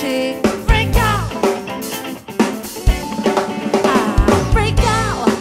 to freak out. Ah, freak out.